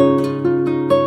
Música